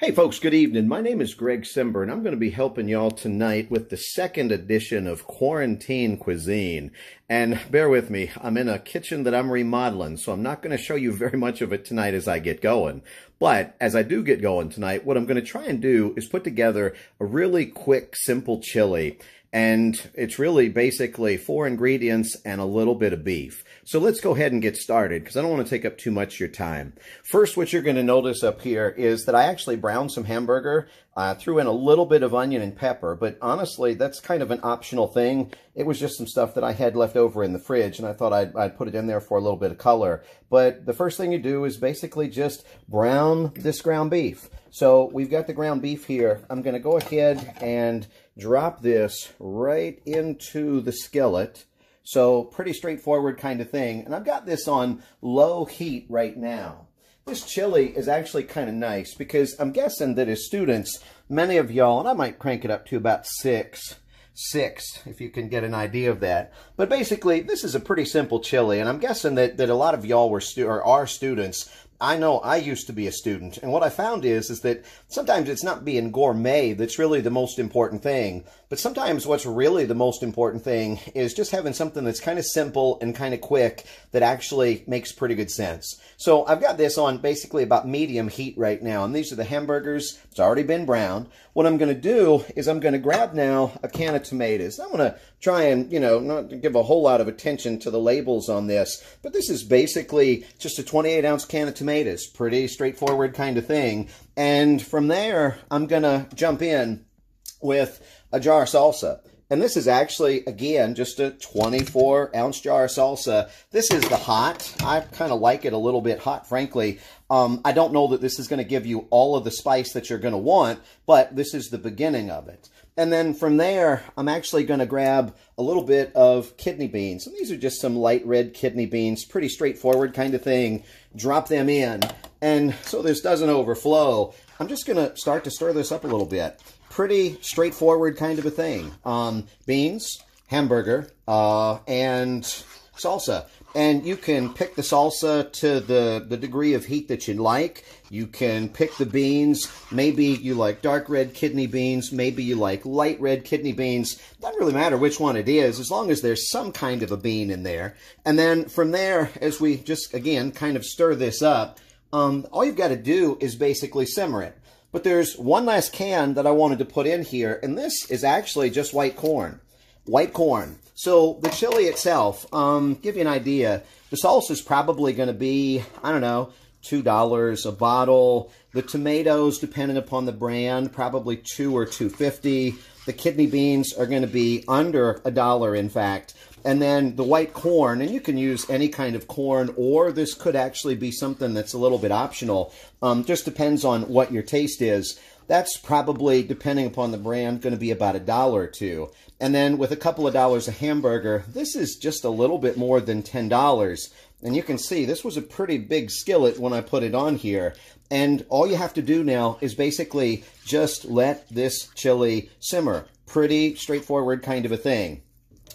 Hey folks, good evening. My name is Greg Sember and I'm going to be helping y'all tonight with the second edition of Quarantine Cuisine. And bear with me, I'm in a kitchen that I'm remodeling, so I'm not going to show you very much of it tonight as I get going. But as I do get going tonight, what I'm going to try and do is put together a really quick, simple chili and it's really basically four ingredients and a little bit of beef. So let's go ahead and get started because I don't want to take up too much of your time. First, what you're going to notice up here is that I actually browned some hamburger, uh, threw in a little bit of onion and pepper, but honestly, that's kind of an optional thing. It was just some stuff that I had left over in the fridge, and I thought I'd, I'd put it in there for a little bit of color. But the first thing you do is basically just brown this ground beef. So we've got the ground beef here. I'm going to go ahead and drop this right into the skillet. So pretty straightforward kind of thing. And I've got this on low heat right now. This chili is actually kind of nice because I'm guessing that as students, many of y'all, and I might crank it up to about six, six, if you can get an idea of that. But basically, this is a pretty simple chili, and I'm guessing that, that a lot of y'all were stu or are students I know I used to be a student, and what I found is is that sometimes it's not being gourmet that's really the most important thing, but sometimes what's really the most important thing is just having something that's kind of simple and kind of quick that actually makes pretty good sense. So I've got this on basically about medium heat right now, and these are the hamburgers. It's already been browned. What I'm going to do is I'm going to grab now a can of tomatoes. I'm going to try and, you know, not give a whole lot of attention to the labels on this, but this is basically just a 28 ounce can of tomatoes. Pretty straightforward kind of thing. And from there, I'm going to jump in with a jar of salsa. And this is actually, again, just a 24 ounce jar of salsa. This is the hot. I kind of like it a little bit hot, frankly. Um, I don't know that this is going to give you all of the spice that you're going to want, but this is the beginning of it. And then from there, I'm actually going to grab a little bit of kidney beans. And these are just some light red kidney beans, pretty straightforward kind of thing. Drop them in. And so this doesn't overflow, I'm just going to start to stir this up a little bit pretty straightforward kind of a thing. Um, beans, hamburger, uh, and salsa. And you can pick the salsa to the, the degree of heat that you like. You can pick the beans. Maybe you like dark red kidney beans. Maybe you like light red kidney beans. Doesn't really matter which one it is, as long as there's some kind of a bean in there. And then from there, as we just, again, kind of stir this up, um, all you've got to do is basically simmer it. But there's one last can that I wanted to put in here, and this is actually just white corn. White corn. So the chili itself, um, give you an idea, the salsa is probably going to be, I don't know, $2 a bottle. The tomatoes, depending upon the brand, probably 2 or 250 The kidney beans are going to be under a dollar, in fact. And then the white corn, and you can use any kind of corn, or this could actually be something that's a little bit optional. Um, just depends on what your taste is. That's probably, depending upon the brand, going to be about a dollar or two. And then with a couple of dollars a hamburger, this is just a little bit more than $10. And you can see this was a pretty big skillet when I put it on here. And all you have to do now is basically just let this chili simmer. Pretty straightforward kind of a thing.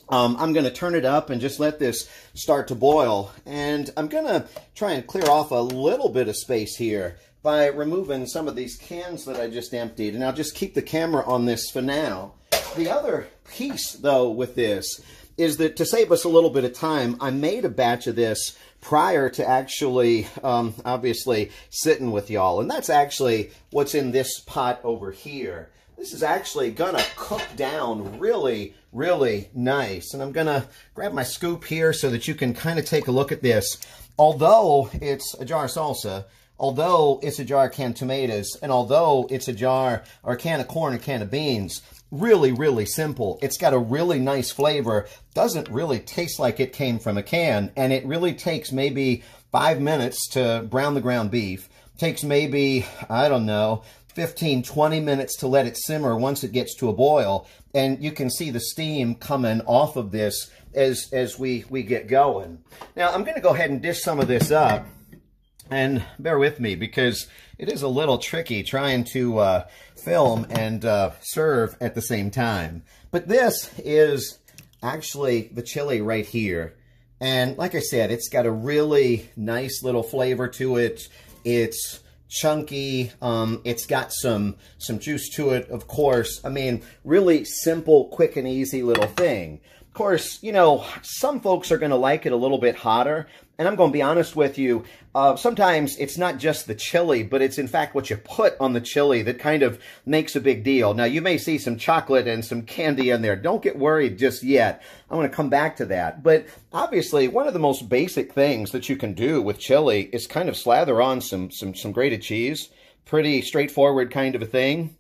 Um, I'm going to turn it up and just let this start to boil. And I'm going to try and clear off a little bit of space here by removing some of these cans that I just emptied. And I'll just keep the camera on this for now. The other piece, though, with this is that to save us a little bit of time, I made a batch of this prior to actually, um, obviously, sitting with y'all. And that's actually what's in this pot over here. This is actually gonna cook down really, really nice. And I'm gonna grab my scoop here so that you can kind of take a look at this. Although it's a jar of salsa, although it's a jar of canned tomatoes, and although it's a jar or a can of corn or can of beans, really, really simple. It's got a really nice flavor. Doesn't really taste like it came from a can. And it really takes maybe five minutes to brown the ground beef. Takes maybe, I don't know, 15, 20 minutes to let it simmer once it gets to a boil. And you can see the steam coming off of this as, as we, we get going. Now, I'm going to go ahead and dish some of this up. And bear with me because it is a little tricky trying to uh, film and uh, serve at the same time. But this is actually the chili right here. And like I said, it's got a really nice little flavor to it. It's chunky. Um, it's got some some juice to it, of course. I mean, really simple, quick and easy little thing. Of course, you know, some folks are going to like it a little bit hotter. And I'm going to be honest with you, uh, sometimes it's not just the chili, but it's in fact what you put on the chili that kind of makes a big deal. Now, you may see some chocolate and some candy in there. Don't get worried just yet. I'm going to come back to that. But obviously, one of the most basic things that you can do with chili is kind of slather on some, some, some grated cheese. Pretty straightforward kind of a thing.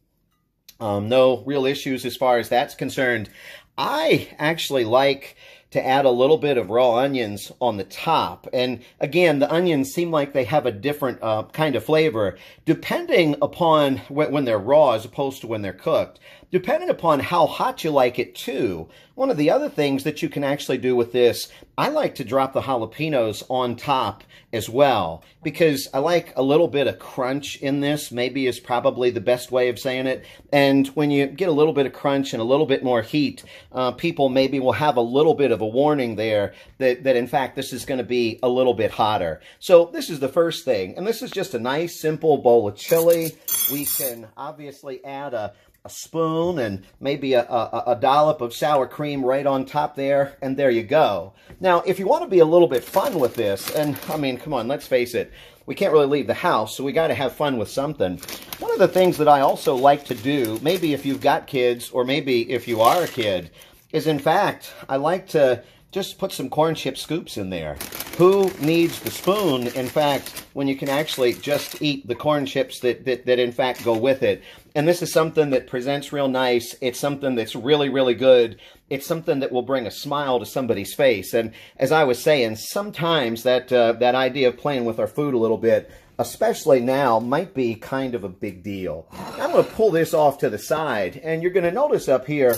Um, no real issues as far as that's concerned. I actually like to add a little bit of raw onions on the top. And again, the onions seem like they have a different uh, kind of flavor depending upon when, when they're raw as opposed to when they're cooked. Depending upon how hot you like it too, one of the other things that you can actually do with this, I like to drop the jalapenos on top as well because I like a little bit of crunch in this, maybe is probably the best way of saying it. And when you get a little bit of crunch and a little bit more heat, uh, people maybe will have a little bit of a warning there that, that in fact this is going to be a little bit hotter. So this is the first thing. And this is just a nice simple bowl of chili. We can obviously add a a spoon and maybe a, a, a, dollop of sour cream right on top there, and there you go. Now, if you want to be a little bit fun with this, and I mean, come on, let's face it, we can't really leave the house, so we got to have fun with something. One of the things that I also like to do, maybe if you've got kids, or maybe if you are a kid, is in fact, I like to just put some corn chip scoops in there. Who needs the spoon, in fact, when you can actually just eat the corn chips that, that, that in fact go with it? And this is something that presents real nice. It's something that's really, really good. It's something that will bring a smile to somebody's face. And as I was saying, sometimes that, uh, that idea of playing with our food a little bit, especially now, might be kind of a big deal. I'm going to pull this off to the side, and you're going to notice up here,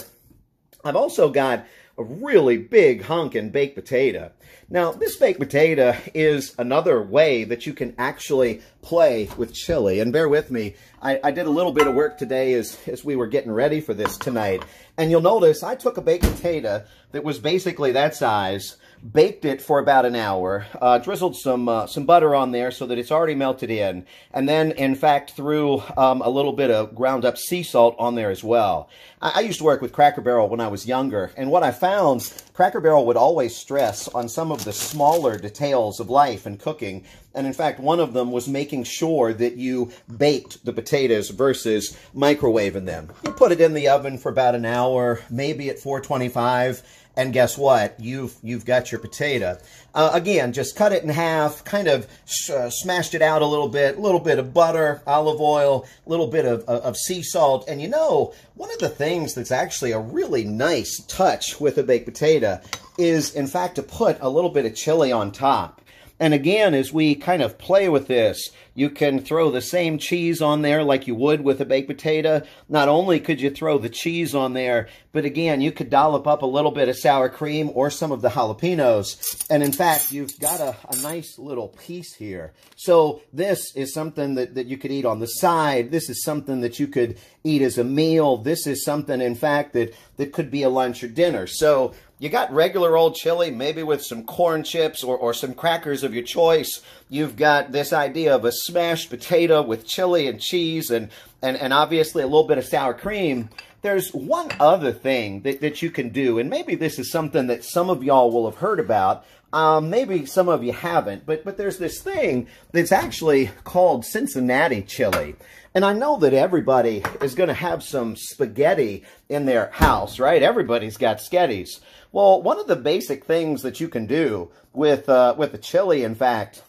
I've also got a really big hunkin' baked potato. Now, this baked potato is another way that you can actually play with chili. And bear with me, I, I, did a little bit of work today as, as we were getting ready for this tonight. And you'll notice I took a baked potato that was basically that size, baked it for about an hour, uh, drizzled some uh, some butter on there so that it's already melted in, and then, in fact, threw um, a little bit of ground up sea salt on there as well. I, I used to work with Cracker Barrel when I was younger, and what I found, Cracker Barrel would always stress on some of the smaller details of life and cooking, and in fact, one of them was making sure that you baked the potatoes versus microwaving them. You put it in the oven for about an hour, maybe at 425, and guess what? You've you've got your potato. Uh, again, just cut it in half, kind of uh, smashed it out a little bit, a little bit of butter, olive oil, a little bit of, of, of sea salt. And you know, one of the things that's actually a really nice touch with a baked potato is, in fact, to put a little bit of chili on top. And again, as we kind of play with this, you can throw the same cheese on there like you would with a baked potato. Not only could you throw the cheese on there, but again, you could dollop up a little bit of sour cream or some of the jalapenos. And in fact, you've got a, a nice little piece here. So this is something that, that you could eat on the side. This is something that you could eat as a meal. This is something, in fact, that, that could be a lunch or dinner. So you got regular old chili, maybe with some corn chips or, or some crackers of your choice. You've got this idea of a smashed potato with chili and cheese and, and, and obviously a little bit of sour cream. There's one other thing that, that you can do, and maybe this is something that some of y'all will have heard about. Um, maybe some of you haven't, but, but there's this thing that's actually called Cincinnati chili. And I know that everybody is going to have some spaghetti in their house, right? Everybody's got sketties. Well, one of the basic things that you can do with uh, with the chili, in fact,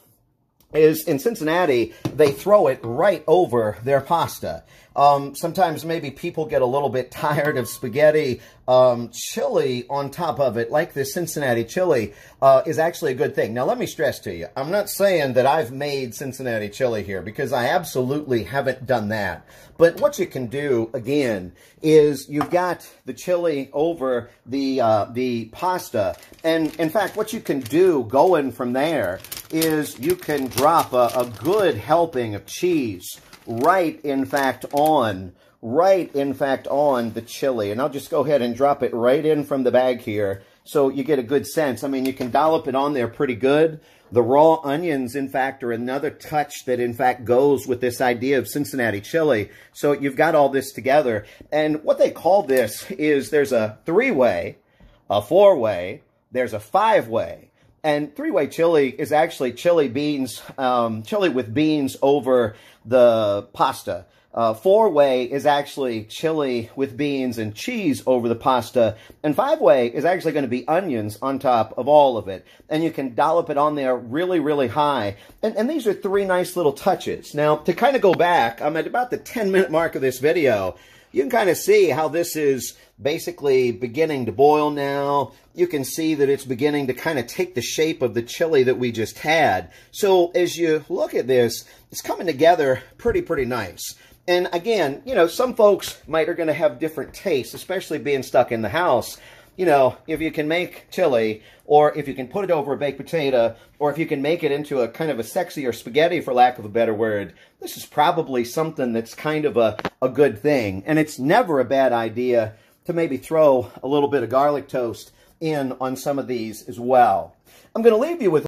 is in Cincinnati, they throw it right over their pasta. Um, sometimes maybe people get a little bit tired of spaghetti. Um, chili on top of it, like this Cincinnati chili, uh, is actually a good thing. Now, let me stress to you, I'm not saying that I've made Cincinnati chili here, because I absolutely haven't done that. But what you can do, again, is you've got the chili over the, uh, the pasta. And, in fact, what you can do going from there is you can drop a, a good helping of cheese right, in fact, on, right, in fact, on the chili. And I'll just go ahead and drop it right in from the bag here so you get a good sense. I mean, you can dollop it on there pretty good. The raw onions, in fact, are another touch that, in fact, goes with this idea of Cincinnati chili. So you've got all this together. And what they call this is there's a three-way, a four-way, there's a five-way. And three-way chili is actually chili beans, um, chili with beans over the pasta. Uh, four-way is actually chili with beans and cheese over the pasta. And five-way is actually going to be onions on top of all of it. And you can dollop it on there really, really high. And, and these are three nice little touches. Now, to kind of go back, I'm at about the 10-minute mark of this video. You can kind of see how this is basically beginning to boil now. You can see that it's beginning to kind of take the shape of the chili that we just had. So as you look at this, it's coming together pretty, pretty nice. And again, you know, some folks might are going to have different tastes, especially being stuck in the house. You know, if you can make chili, or if you can put it over a baked potato, or if you can make it into a kind of a sexier spaghetti, for lack of a better word, this is probably something that's kind of a, a good thing. And it's never a bad idea to maybe throw a little bit of garlic toast in on some of these as well. I'm going to leave you with